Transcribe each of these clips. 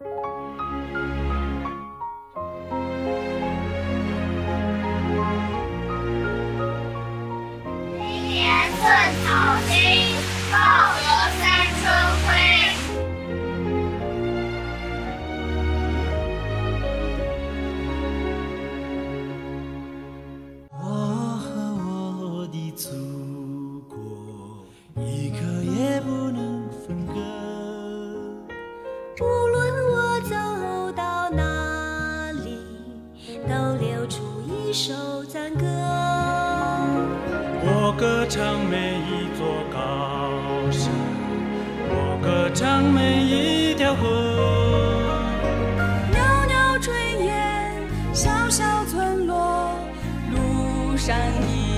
一年寸草心报得三春晖我祖国一个一首赞歌。我歌唱每一座高山我歌唱每一条河。袅袅炊烟小小村落路上一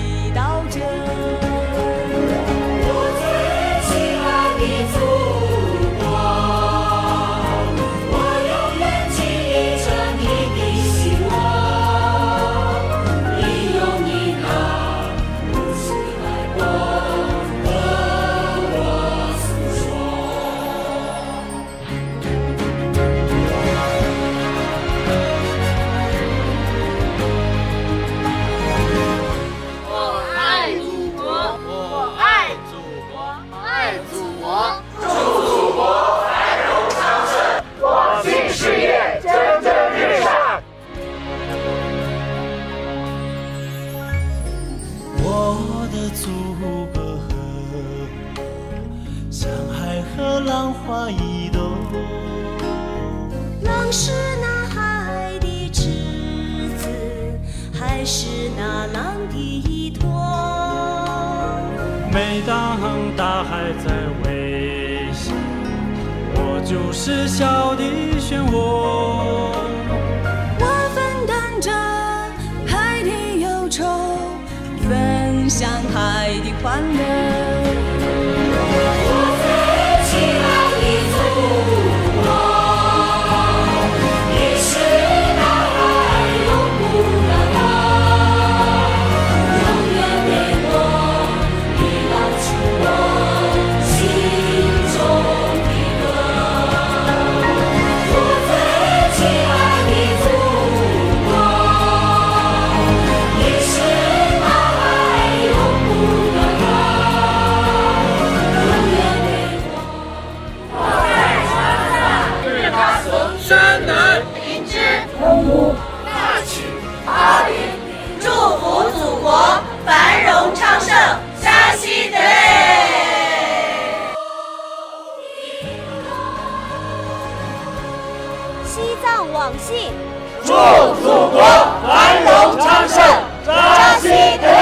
我的祖国河像海和浪花一朵。浪是那海的赤子，海是那浪的依托。每当大海在微笑，我就是笑的旋涡。像海的欢乐。山南林芝，东达羌，阿里的祝福，祖国繁荣昌盛，扎西德勒。西藏网讯，祝祖国繁荣昌盛，扎西德。